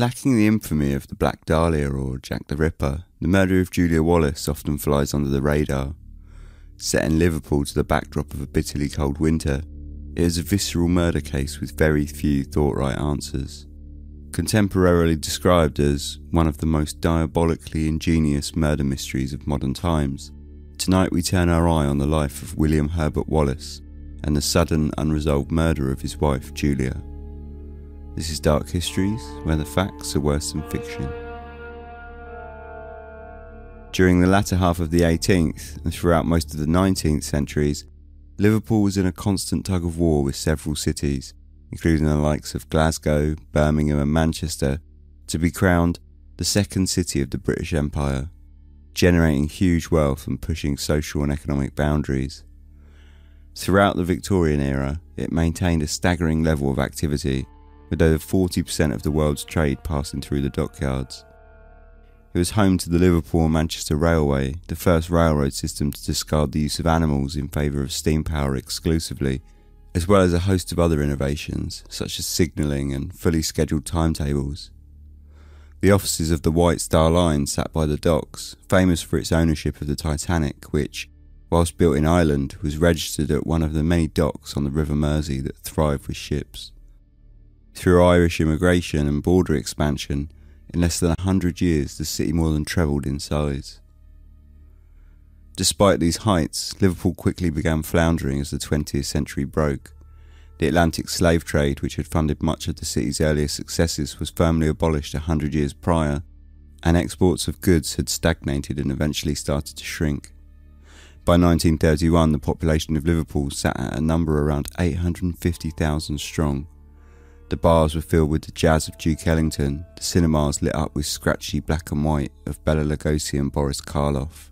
Lacking the infamy of the Black Dahlia or Jack the Ripper, the murder of Julia Wallace often flies under the radar. Set in Liverpool to the backdrop of a bitterly cold winter, it is a visceral murder case with very few thought right answers. Contemporarily described as one of the most diabolically ingenious murder mysteries of modern times, tonight we turn our eye on the life of William Herbert Wallace and the sudden, unresolved murder of his wife, Julia. This is Dark Histories, where the facts are worse than fiction. During the latter half of the 18th and throughout most of the 19th centuries, Liverpool was in a constant tug of war with several cities, including the likes of Glasgow, Birmingham, and Manchester, to be crowned the second city of the British Empire, generating huge wealth and pushing social and economic boundaries. Throughout the Victorian era, it maintained a staggering level of activity with over 40% of the world's trade passing through the dockyards. It was home to the Liverpool and Manchester Railway, the first railroad system to discard the use of animals in favour of steam power exclusively, as well as a host of other innovations, such as signalling and fully scheduled timetables. The offices of the White Star Line sat by the docks, famous for its ownership of the Titanic, which, whilst built in Ireland, was registered at one of the many docks on the River Mersey that thrive with ships. Through Irish immigration and border expansion, in less than a hundred years the city more than trebled in size. Despite these heights, Liverpool quickly began floundering as the 20th century broke. The Atlantic slave trade, which had funded much of the city's earlier successes, was firmly abolished a hundred years prior, and exports of goods had stagnated and eventually started to shrink. By 1931, the population of Liverpool sat at a number around 850,000 strong. The bars were filled with the jazz of Duke Ellington, the cinemas lit up with scratchy black and white of Bela Lugosi and Boris Karloff.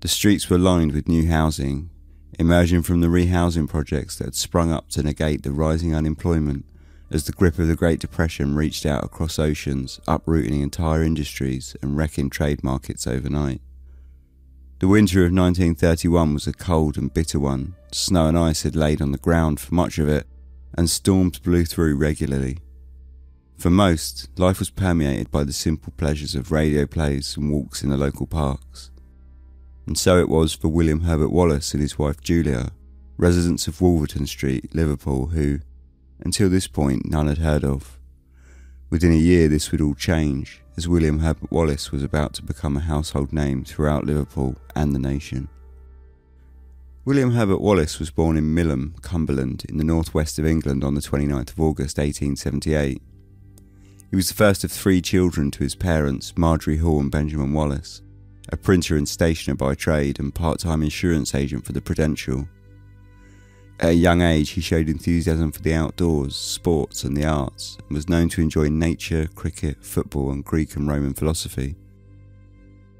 The streets were lined with new housing, emerging from the rehousing projects that had sprung up to negate the rising unemployment as the grip of the Great Depression reached out across oceans, uprooting entire industries and wrecking trade markets overnight. The winter of 1931 was a cold and bitter one. Snow and ice had laid on the ground for much of it, and storms blew through regularly. For most, life was permeated by the simple pleasures of radio plays and walks in the local parks. And so it was for William Herbert Wallace and his wife Julia, residents of Wolverton Street, Liverpool, who, until this point, none had heard of. Within a year, this would all change, as William Herbert Wallace was about to become a household name throughout Liverpool and the nation. William Herbert Wallace was born in Millom, Cumberland, in the northwest of England on the 29th of August 1878. He was the first of three children to his parents, Marjorie Hall and Benjamin Wallace, a printer and stationer by trade and part time insurance agent for the Prudential. At a young age, he showed enthusiasm for the outdoors, sports, and the arts, and was known to enjoy nature, cricket, football, and Greek and Roman philosophy.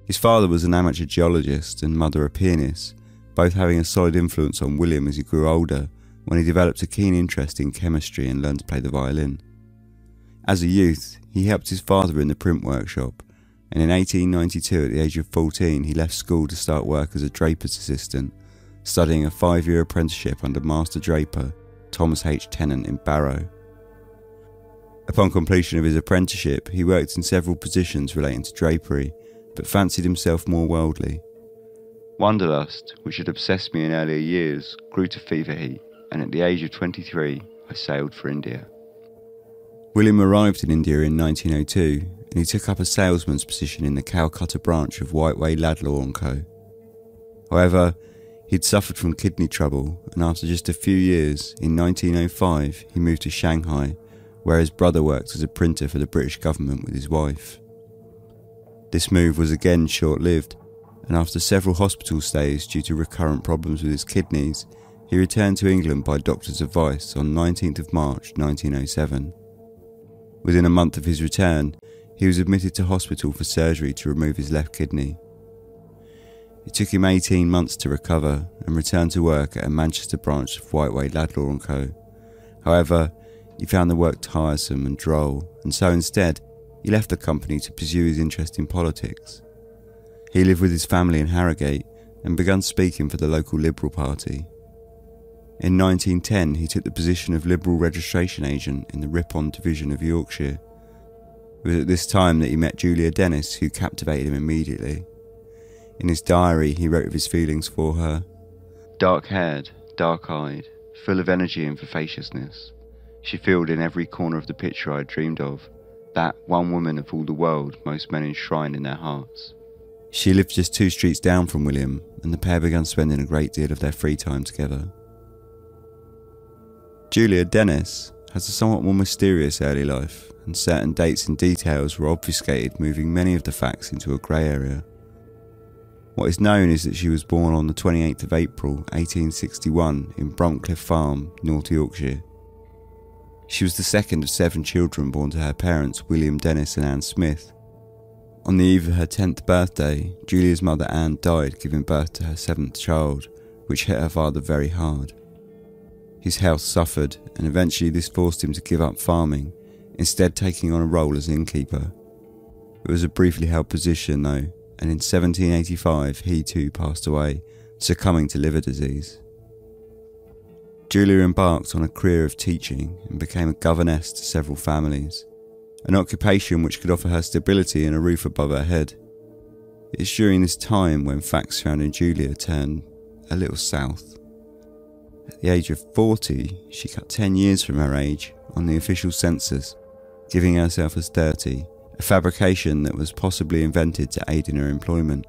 His father was an amateur geologist and mother a pianist both having a solid influence on William as he grew older when he developed a keen interest in chemistry and learned to play the violin. As a youth, he helped his father in the print workshop, and in 1892, at the age of 14, he left school to start work as a draper's assistant, studying a five year apprenticeship under master draper Thomas H. Tennant in Barrow. Upon completion of his apprenticeship, he worked in several positions relating to drapery, but fancied himself more worldly Wanderlust, which had obsessed me in earlier years, grew to fever heat, and at the age of 23, I sailed for India. William arrived in India in 1902, and he took up a salesman's position in the Calcutta branch of Whiteway Laidlaw & Co. However, he'd suffered from kidney trouble, and after just a few years, in 1905, he moved to Shanghai, where his brother worked as a printer for the British government with his wife. This move was again short lived, and after several hospital stays due to recurrent problems with his kidneys, he returned to England by doctor's advice on 19th of March 1907. Within a month of his return, he was admitted to hospital for surgery to remove his left kidney. It took him 18 months to recover and return to work at a Manchester branch of Whiteway Laidlaw & Co. However, he found the work tiresome and droll, and so instead, he left the company to pursue his interest in politics. He lived with his family in Harrogate and began speaking for the local Liberal Party. In 1910, he took the position of Liberal registration agent in the Ripon division of Yorkshire. It was at this time that he met Julia Dennis, who captivated him immediately. In his diary, he wrote of his feelings for her. Dark haired, dark eyed, full of energy and vivaciousness, she filled in every corner of the picture I had dreamed of, that one woman of all the world most men enshrine in their hearts. She lived just two streets down from William, and the pair began spending a great deal of their free time together. Julia Dennis has a somewhat more mysterious early life, and certain dates and details were obfuscated, moving many of the facts into a grey area. What is known is that she was born on the 28th of April 1861 in Bruntcliffe Farm, North Yorkshire. She was the second of seven children born to her parents, William Dennis and Anne Smith. On the eve of her 10th birthday, Julia's mother Anne died giving birth to her seventh child, which hit her father very hard. His health suffered, and eventually this forced him to give up farming, instead taking on a role as innkeeper. It was a briefly held position though, and in 1785 he too passed away, succumbing to liver disease. Julia embarked on a career of teaching and became a governess to several families, an occupation which could offer her stability and a roof above her head. It is during this time when facts surrounding Julia turned a little south. At the age of 40, she cut 10 years from her age on the official census, giving herself as 30 a fabrication that was possibly invented to aid in her employment,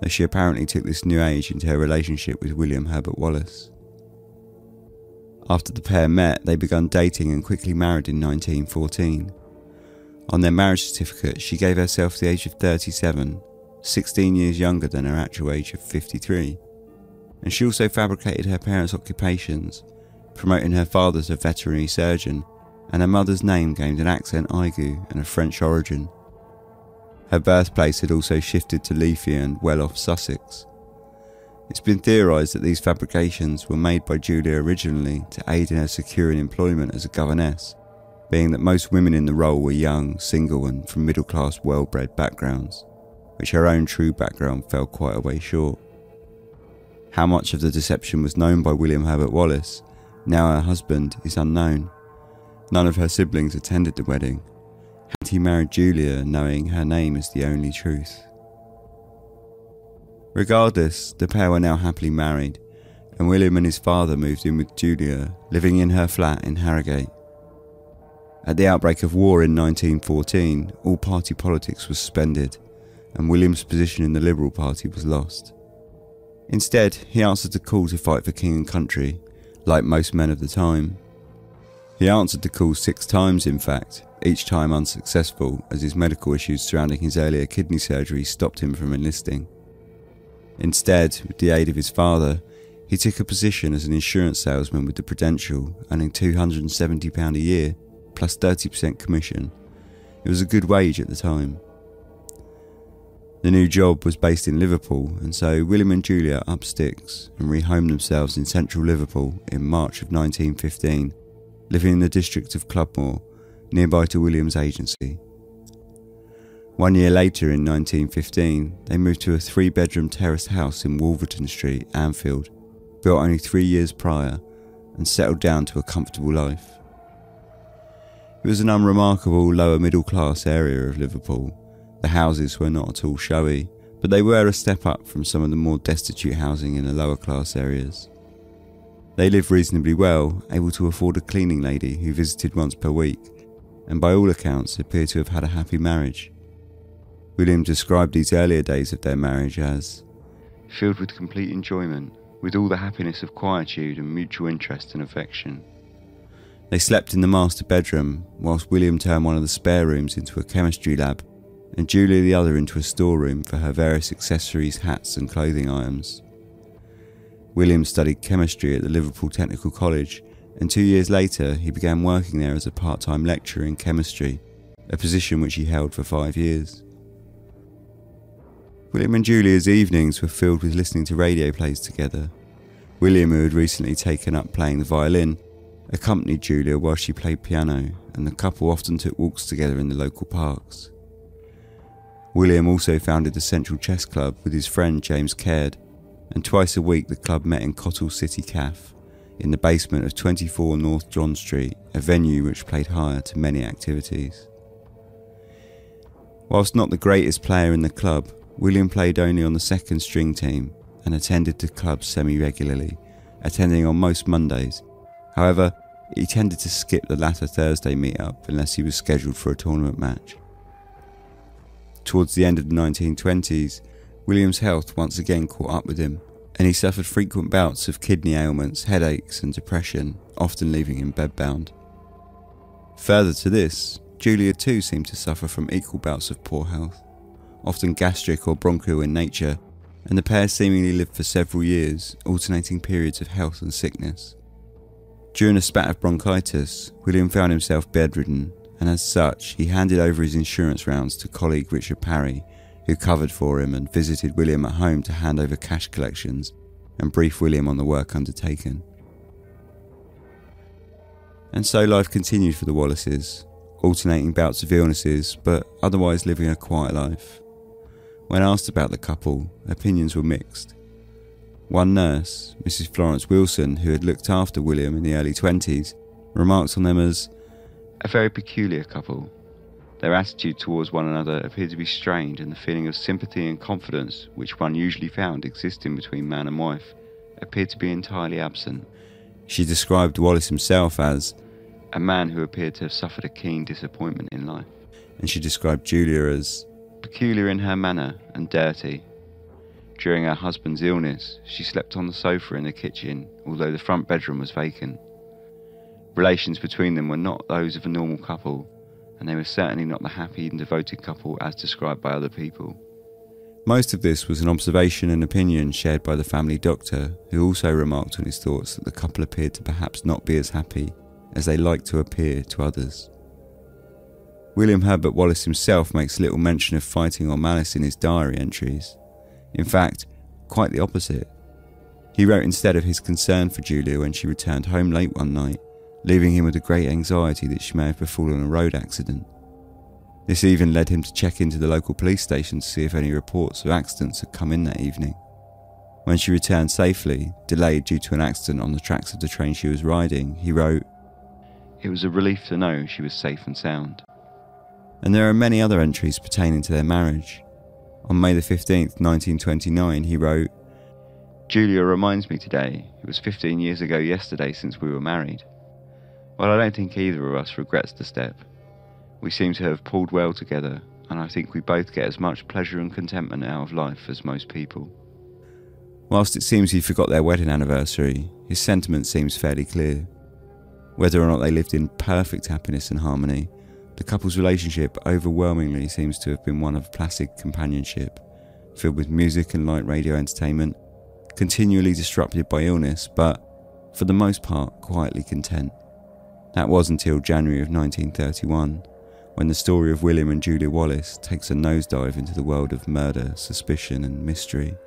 though she apparently took this new age into her relationship with William Herbert Wallace. After the pair met, they began dating and quickly married in 1914. On their marriage certificate, she gave herself the age of 37, 16 years younger than her actual age of 53. And she also fabricated her parents' occupations, promoting her father as a veterinary surgeon and her mother's name gained an accent Aigu and a French origin. Her birthplace had also shifted to Leafy and well off Sussex. It's been theorised that these fabrications were made by Julia originally to aid in her securing employment as a governess, being that most women in the role were young, single, and from middle class, well bred backgrounds, which her own true background fell quite a way short. How much of the deception was known by William Herbert Wallace, now her husband, is unknown. None of her siblings attended the wedding. Had he married Julia knowing her name is the only truth? Regardless, the pair were now happily married, and William and his father moved in with Julia, living in her flat in Harrogate. At the outbreak of war in 1914, all party politics was suspended, and William's position in the Liberal Party was lost. Instead, he answered the call to fight for king and country, like most men of the time. He answered the call six times, in fact, each time unsuccessful, as his medical issues surrounding his earlier kidney surgery stopped him from enlisting. Instead, with the aid of his father, he took a position as an insurance salesman with the Prudential, earning £270 a year, plus 30% commission. It was a good wage at the time. The new job was based in Liverpool, and so William and Julia up sticks and rehomed themselves in central Liverpool in March of 1915 living in the district of Clubmoor, nearby to William's agency. One year later, in 1915, they moved to a three bedroom terraced house in Wolverton Street, Anfield, built only three years prior, and settled down to a comfortable life. It was an unremarkable lower middle class area of Liverpool. The houses were not at all showy, but they were a step up from some of the more destitute housing in the lower class areas. They lived reasonably well, able to afford a cleaning lady who visited once per week, and by all accounts appear to have had a happy marriage. William described these earlier days of their marriage as filled with complete enjoyment, with all the happiness of quietude and mutual interest and affection. They slept in the master bedroom, whilst William turned one of the spare rooms into a chemistry lab, and Julia the other into a storeroom for her various accessories, hats, and clothing items. William studied chemistry at the Liverpool Technical College, and two years later he began working there as a part time lecturer in chemistry, a position which he held for five years. William and Julia's evenings were filled with listening to radio plays together. William, who had recently taken up playing the violin, accompanied Julia while she played piano, and the couple often took walks together in the local parks. William also founded the Central Chess Club with his friend James Caird, and twice a week the club met in Cottle City Cafe, in the basement of 24 North John Street, a venue which played hire to many activities. Whilst not the greatest player in the club, William played only on the second string team and attended the club semi regularly, attending on most Mondays. However, he tended to skip the latter Thursday meet-up unless he was scheduled for a tournament match. Towards the end of the 1920s, William's health once again caught up with him, and he suffered frequent bouts of kidney ailments, headaches, and depression, often leaving him bedbound. Further to this, Julia too seemed to suffer from equal bouts of poor health, often gastric or bronchial in nature, and the pair seemingly lived for several years, alternating periods of health and sickness. During a spat of bronchitis, William found himself bedridden, and as such, he handed over his insurance rounds to colleague Richard Parry, who covered for him and visited William at home to hand over cash collections and brief William on the work undertaken. And so life continued for the Wallaces, alternating bouts of illnesses, but otherwise living a quiet life. When asked about the couple, opinions were mixed. One nurse, Mrs. Florence Wilson, who had looked after William in the early 20s, remarked on them as a very peculiar couple. Their attitude towards one another appeared to be strained, and the feeling of sympathy and confidence which one usually found existing between man and wife appeared to be entirely absent. She described Wallace himself as a man who appeared to have suffered a keen disappointment in life, and she described Julia as peculiar in her manner and dirty, during her husband's illness, she slept on the sofa in the kitchen, although the front bedroom was vacant. Relations between them were not those of a normal couple, and they were certainly not the happy and devoted couple as described by other people. Most of this was an observation and opinion shared by the family doctor, who also remarked on his thoughts that the couple appeared to perhaps not be as happy as they liked to appear to others. William Herbert Wallace himself makes little mention of fighting or malice in his diary entries. In fact, quite the opposite. He wrote instead of his concern for Julia when she returned home late one night, leaving him with a great anxiety that she may have befallen a road accident. This even led him to check into the local police station to see if any reports of accidents had come in that evening. When she returned safely, delayed due to an accident on the tracks of the train she was riding, he wrote, It was a relief to know she was safe and sound. And there are many other entries pertaining to their marriage. On May the 15th, 1929, he wrote, Julia reminds me today, it was 15 years ago yesterday since we were married. Well, I don't think either of us regrets the step. We seem to have pulled well together, and I think we both get as much pleasure and contentment out of life as most people. Whilst it seems he forgot their wedding anniversary, his sentiment seems fairly clear. Whether or not they lived in perfect happiness and harmony the couple's relationship overwhelmingly seems to have been one of placid companionship, filled with music and light radio entertainment, continually disrupted by illness, but, for the most part, quietly content. That was until January of 1931, when the story of William and Julia Wallace takes a nosedive into the world of murder, suspicion, and mystery.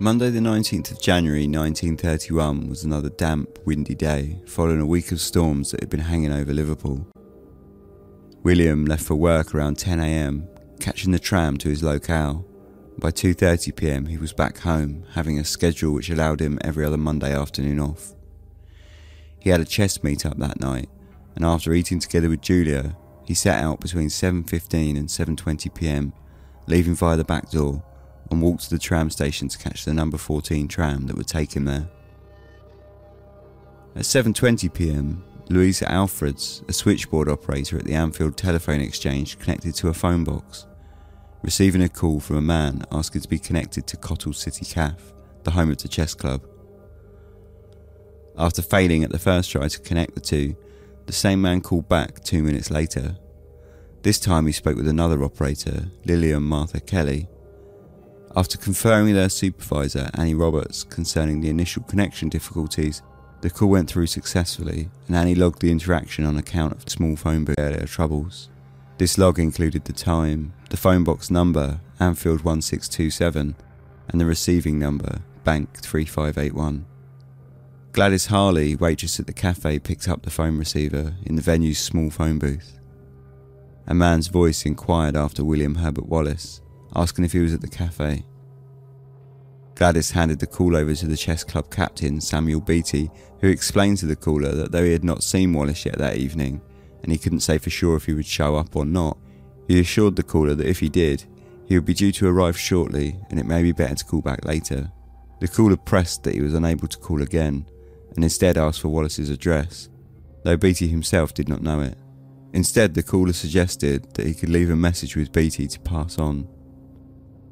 Monday, the 19th of January 1931, was another damp, windy day, following a week of storms that had been hanging over Liverpool. William left for work around 10am, catching the tram to his locale. By 2.30pm he was back home, having a schedule which allowed him every other Monday afternoon off. He had a chess meet-up that night, and after eating together with Julia, he set out between 7.15 and 7.20pm, leaving via the back door, and walked to the tram station to catch the number 14 tram that would take him there. At 7.20pm, Louisa Alfreds, a switchboard operator at the Anfield Telephone Exchange, connected to a phone box, receiving a call from a man asking to be connected to Cottle City Cafe, the home of the chess club. After failing at the first try to connect the two, the same man called back two minutes later. This time he spoke with another operator, Lillian Martha Kelly. After conferring with their supervisor, Annie Roberts, concerning the initial connection difficulties, the call went through successfully, and Annie logged the interaction on account of small phone book troubles. This log included the time, the phone box number, Anfield 1627, and the receiving number, Bank 3581. Gladys Harley, waitress at the cafe, picked up the phone receiver in the venue's small phone booth. A man's voice inquired after William Herbert Wallace, asking if he was at the cafe. Gladys handed the call over to the chess club captain, Samuel Beattie, who explained to the caller that though he had not seen Wallace yet that evening, and he couldn't say for sure if he would show up or not, He assured the caller that if he did, he would be due to arrive shortly and it may be better to call back later. The caller pressed that he was unable to call again and instead asked for Wallace's address, though Beattie himself did not know it. Instead, the caller suggested that he could leave a message with Beattie to pass on.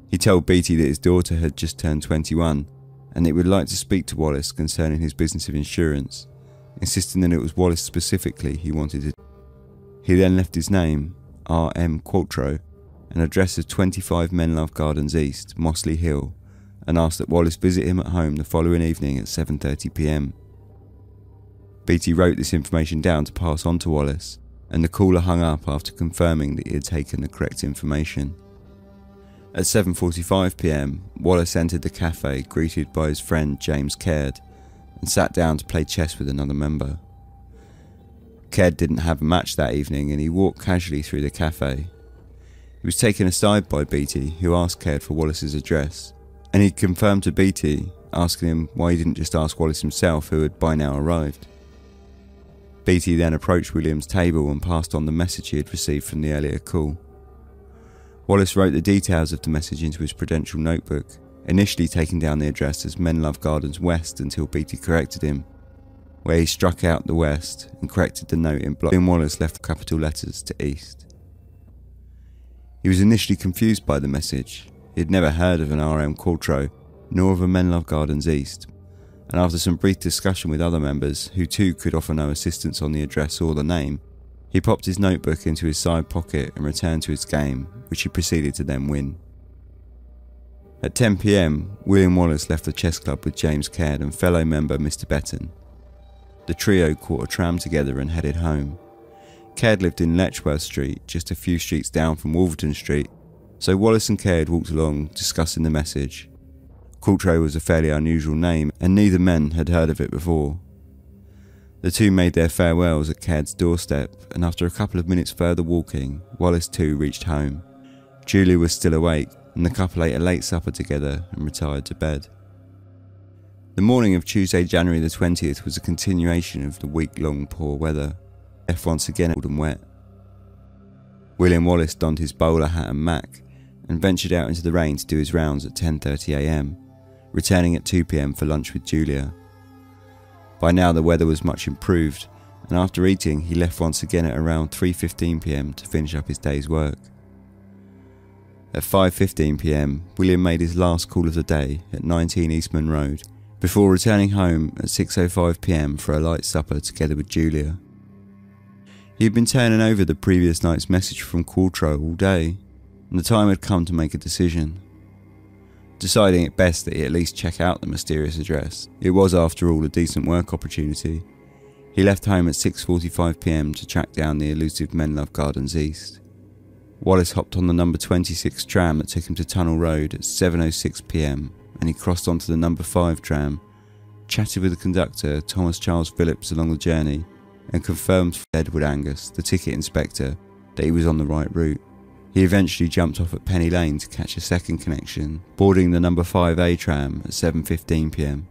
He told Beattie that his daughter had just turned 21 and that he would like to speak to Wallace concerning his business of insurance, insisting that it was Wallace specifically he wanted to. He then left his name, R.M. Qualtrough, an address of 25 Menlove Gardens East, Mossley Hill, and asked that Wallace visit him at home the following evening at 7:30 p.m. Beattie wrote this information down to pass on to Wallace, and the caller hung up after confirming that he had taken the correct information. At 7:45 p.m., Wallace entered the cafe greeted by his friend James Caird and sat down to play chess with another member. Caird didn't have a match that evening and he walked casually through the cafe. He was taken aside by Beattie, who asked Caird for Wallace's address, and he confirmed to Beattie, asking him why he didn't just ask Wallace himself, who had by now arrived. Beattie then approached William's table and passed on the message he had received from the earlier call. Wallace wrote the details of the message into his prudential notebook, initially taking down the address as Menlove Gardens West until Beattie corrected him, where he struck out the west and corrected the note in block. William Wallace left capital letters to east. He was initially confused by the message. He had never heard of an RM Qualtrough, nor of a Menlove Gardens East, and after some brief discussion with other members, who too could offer no assistance on the address or the name, he popped his notebook into his side pocket and returned to his game, which he proceeded to then win. At 10pm, William Wallace left the chess club with James Caird and fellow member Mr. Betton. The trio caught a tram together and headed home. Caird lived in Letchworth Street, just a few streets down from Wolverton Street, so Wallace and Caird walked along discussing the message. Qualtrough was a fairly unusual name, and neither men had heard of it before. The two made their farewells at Caird's doorstep, and after a couple of minutes further walking, Wallace too reached home. Julia was still awake, and the couple ate a late supper together and retired to bed. The morning of Tuesday, January the 20th, was a continuation of the week long poor weather, left once again cold and wet. William Wallace donned his bowler hat and mac and ventured out into the rain to do his rounds at 10.30am, returning at 2pm for lunch with Julia. By now the weather was much improved, and after eating he left once again at around 3.15pm to finish up his day's work. At 5.15pm, William made his last call of the day at 19 Eastman Road, before returning home at 6.05pm for a light supper together with Julia. He had been turning over the previous night's message from Qualtrough all day, and the time had come to make a decision. Deciding it best that he at least check out the mysterious address, it was after all a decent work opportunity. He left home at 6.45pm to track down the elusive Menlove Gardens East. Wallace hopped on the number 26 tram that took him to Tunnel Road at 7.06pm and he crossed onto the number 5 tram, chatted with the conductor, Thomas Charles Phillips, along the journey and confirmed for Edward Angus, the ticket inspector, that he was on the right route. He eventually jumped off at Penny Lane to catch a second connection, boarding the number 5A tram at 7.15pm.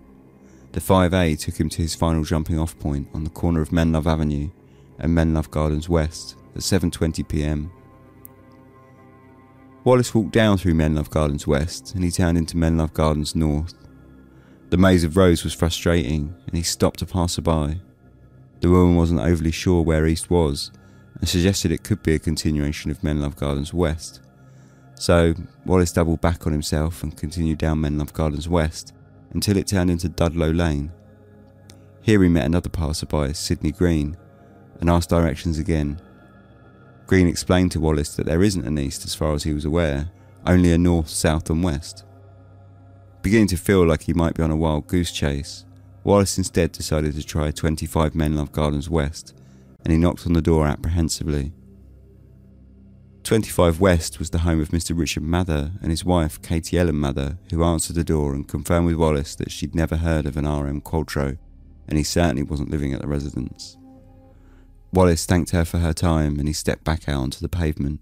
The 5A took him to his final jumping off point on the corner of Menlove Avenue and Menlove Gardens West at 7.20pm. Wallace walked down through Menlove Gardens West and he turned into Menlove Gardens North. The maze of roads was frustrating and he stopped a passerby. The woman wasn't overly sure where East was and suggested it could be a continuation of Menlove Gardens West. So Wallace doubled back on himself and continued down Menlove Gardens West until it turned into Dudlow Lane. Here he met another passerby, Sydney Green, and asked directions again. Green explained to Wallace that there isn't an east as far as he was aware, only a north, south, and west. Beginning to feel like he might be on a wild goose chase, Wallace instead decided to try 25 Menlove Gardens West and he knocked on the door apprehensively. 25 West was the home of Mr. Richard Mather and his wife, Katie Ellen Mather, who answered the door and confirmed with Wallace that she'd never heard of an RM Qualtrough, and he certainly wasn't living at the residence. Wallace thanked her for her time and he stepped back out onto the pavement.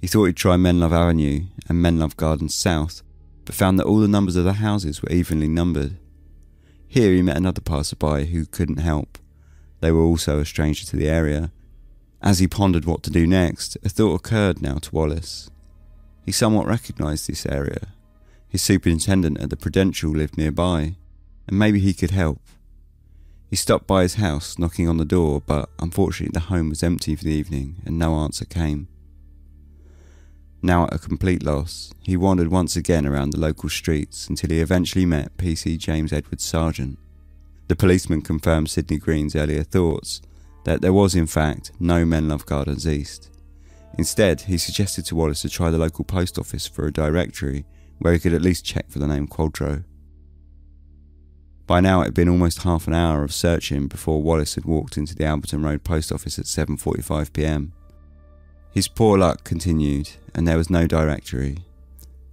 He thought he'd try Menlove Avenue and Menlove Gardens South, but found that all the numbers of the houses were evenly numbered. Here he met another passerby who couldn't help they were also a stranger to the area, As he pondered what to do next, a thought occurred now to Wallace. He somewhat recognised this area. His superintendent at the Prudential lived nearby, and maybe he could help. He stopped by his house, knocking on the door, but unfortunately the home was empty for the evening and no answer came. Now at a complete loss, he wandered once again around the local streets until he eventually met PC James Edward Sargent. The policeman confirmed Sydney Green's earlier thoughts that there was, in fact, no Menlove Gardens East. Instead, he suggested to Wallace to try the local post office for a directory where he could at least check for the name Qualtrough. By now it had been almost half an hour of searching before Wallace had walked into the Allerton Road post office at 7:45 p.m. His poor luck continued and there was no directory.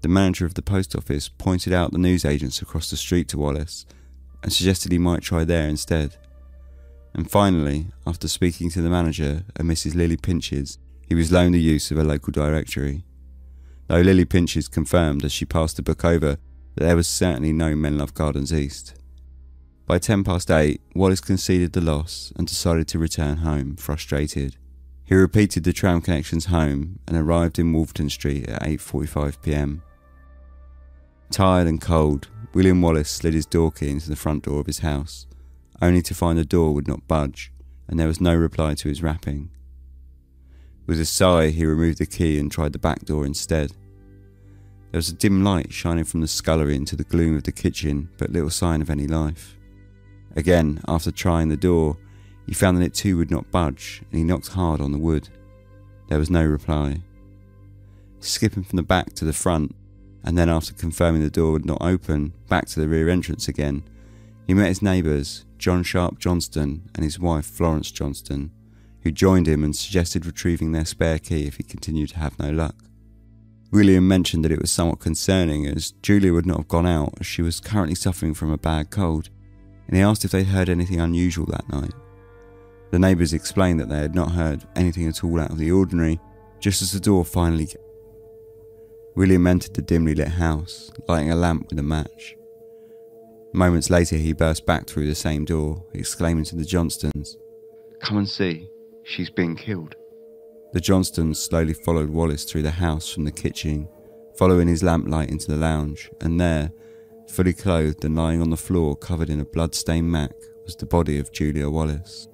The manager of the post office pointed out the newsagents across the street to Wallace and suggested he might try there instead. And finally, after speaking to the manager and Mrs. Lily Pinches, he was loaned the use of a local directory. Though Lily Pinches confirmed as she passed the book over that there was certainly no Menlove Gardens East. By ten past eight, Wallace conceded the loss and decided to return home, frustrated. He repeated the tram connections home and arrived in Wolverton Street at 8.45pm. Tired and cold, William Wallace slid his door key into the front door of his house, only to find the door would not budge and there was no reply to his rapping. With a sigh, he removed the key and tried the back door instead. There was a dim light shining from the scullery into the gloom of the kitchen, but little sign of any life. Again, after trying the door, he found that it too would not budge, and he knocked hard on the wood. There was no reply. Skipping from the back to the front, and then after confirming the door would not open, back to the rear entrance again, he met his neighbours, John Sharp Johnston and his wife Florence Johnston, who joined him and suggested retrieving their spare key if he continued to have no luck. William mentioned that it was somewhat concerning as Julia would not have gone out as she was currently suffering from a bad cold and he asked if they'd heard anything unusual that night. The neighbours explained that they had not heard anything at all out of the ordinary, just as the door finally. William entered the dimly lit house, lighting a lamp with a match. Moments later, he burst back through the same door, exclaiming to the Johnstons, Come and see, she's been killed. The Johnstons slowly followed Wallace through the house from the kitchen, following his lamplight into the lounge, and there, Fully clothed and lying on the floor covered in a blood-stained mat was the body of Julia Wallace.